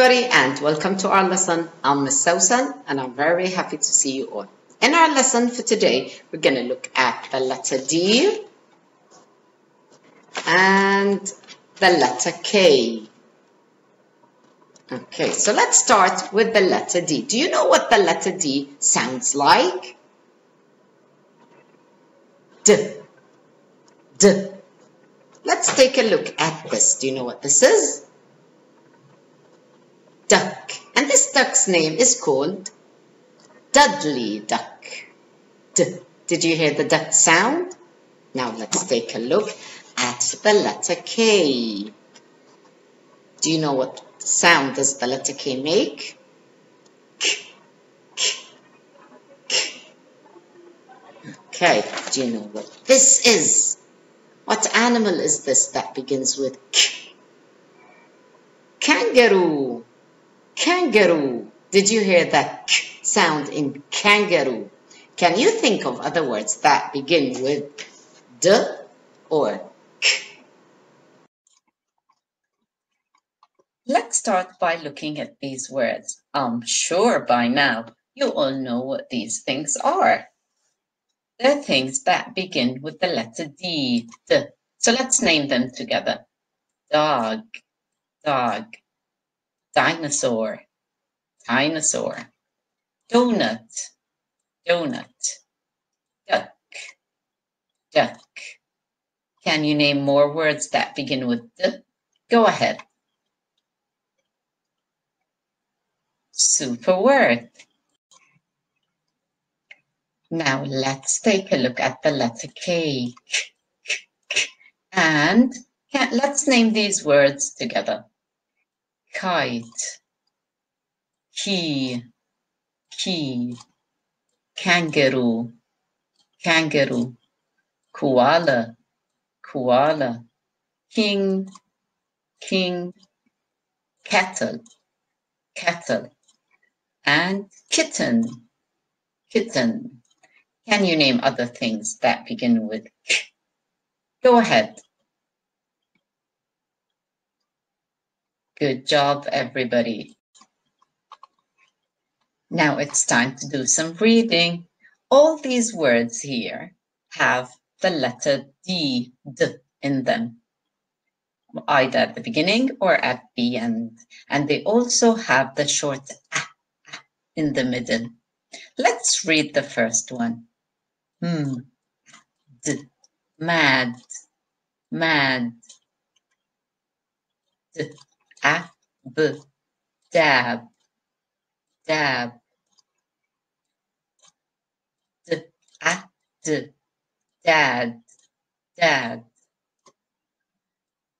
everybody and welcome to our lesson. I'm Miss Sawsan and I'm very happy to see you all. In our lesson for today, we're going to look at the letter D and the letter K. Okay, so let's start with the letter D. Do you know what the letter D sounds like? D. D. Let's take a look at this. Do you know what this is? Duck. And this duck's name is called Dudley duck. D. Did you hear the duck sound? Now let's take a look at the letter K. Do you know what sound does the letter K make? K, k, k. Okay, do you know what this is? What animal is this that begins with K? Kangaroo. Kangaroo. Did you hear that k sound in kangaroo? Can you think of other words that begin with d or k? Let's start by looking at these words. I'm sure by now you all know what these things are. They're things that begin with the letter D, D. So let's name them together. Dog, dog, dinosaur, dinosaur, donut, donut, duck, duck. Can you name more words that begin with D? Go ahead. Super word. Now let's take a look at the letter K. And let's name these words together kite, key, key, kangaroo, kangaroo, koala, koala, king, king, kettle, kettle, and kitten, kitten. Can you name other things that begin with k? Go ahead. Good job, everybody. Now it's time to do some reading. All these words here have the letter D, D in them, either at the beginning or at the end. And they also have the short A, in the middle. Let's read the first one. Hmm. D, mad, mad. D, ab, dab, dab. D, a, d, dad, dad.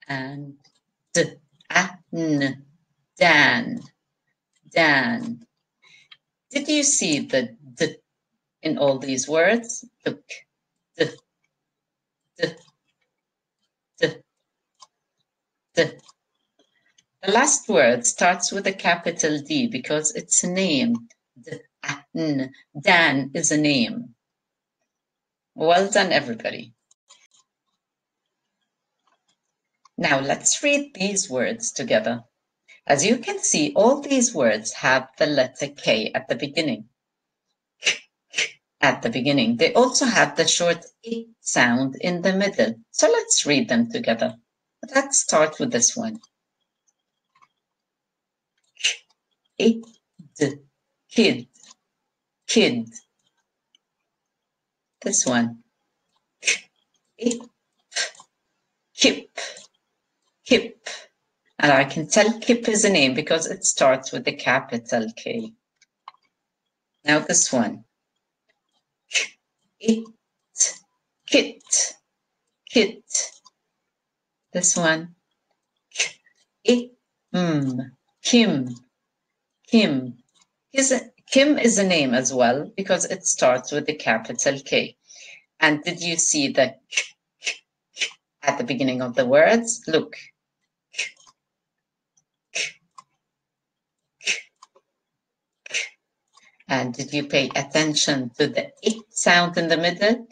And d, a, n, dan, dan. Did you see the d in all these words? D, d, d. The last word starts with a capital D because it's a name. Dan is a name. Well done, everybody. Now let's read these words together. As you can see, all these words have the letter K at the beginning. At the beginning. They also have the short I sound in the middle. So let's read them together. Let's start with this one. It, kid, kid. This one. Kip, kip. And I can tell Kip is a name because it starts with the capital K. Now this one. It, kit, kit. This one. It, mm, Kim, Kim. His, Kim is a name as well because it starts with the capital K. And did you see the at the beginning of the words? Look. And did you pay attention to the it sound in the middle?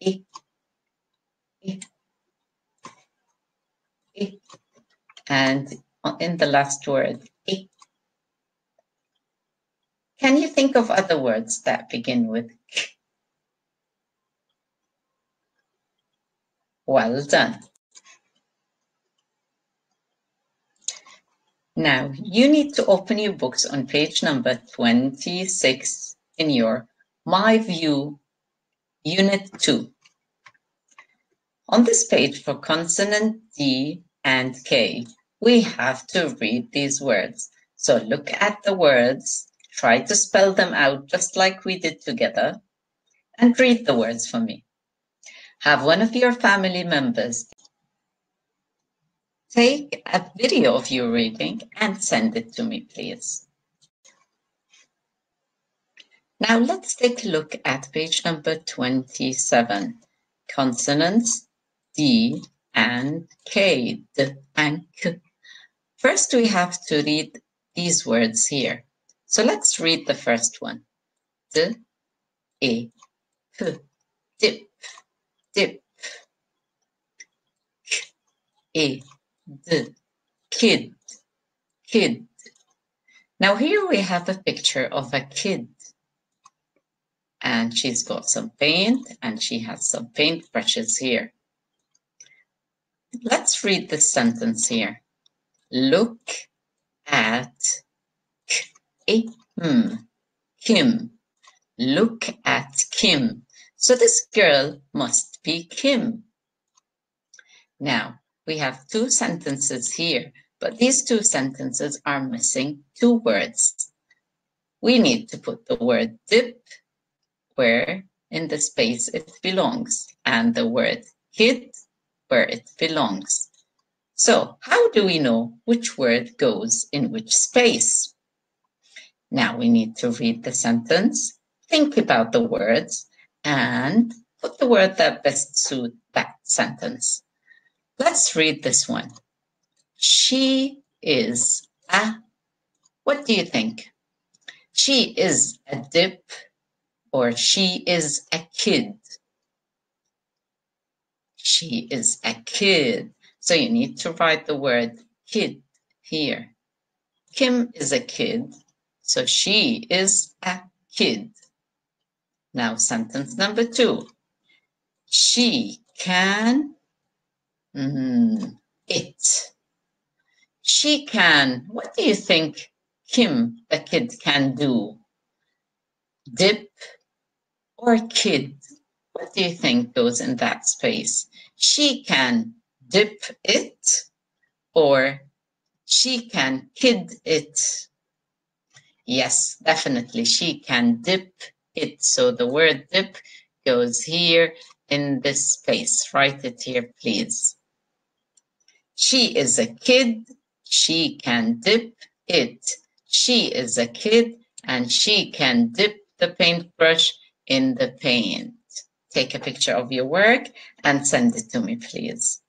It, it, it. And in the last word, it, Can you think of other words that begin with k? Well done. Now, you need to open your books on page number 26 in your My View Unit 2. On this page for consonant D and K, we have to read these words. So look at the words, try to spell them out just like we did together, and read the words for me. Have one of your family members take a video of you reading and send it to me, please. Now let's take a look at page number 27, consonants D and K, D and K. First, we have to read these words here. So let's read the first one. D, E, P, dip, dip. K, E, D, kid, kid. Now here we have a picture of a kid. And she's got some paint and she has some paint brushes here. Let's read the sentence here. Look at Kim. Hmm, Kim. Look at Kim. So this girl must be Kim. Now, we have two sentences here, but these two sentences are missing two words. We need to put the word dip where in the space it belongs and the word hit where it belongs. So how do we know which word goes in which space? Now we need to read the sentence, think about the words, and put the word that best suit that sentence. Let's read this one. She is a, what do you think? She is a dip or she is a kid. She is a kid. So you need to write the word kid here. Kim is a kid, so she is a kid. Now sentence number two. She can mm, it. She can, what do you think Kim, the kid, can do? Dip or kid? What do you think goes in that space? She can dip it or she can kid it. Yes, definitely. She can dip it. So the word dip goes here in this space. Write it here, please. She is a kid. She can dip it. She is a kid and she can dip the paintbrush in the paint. Take a picture of your work and send it to me, please.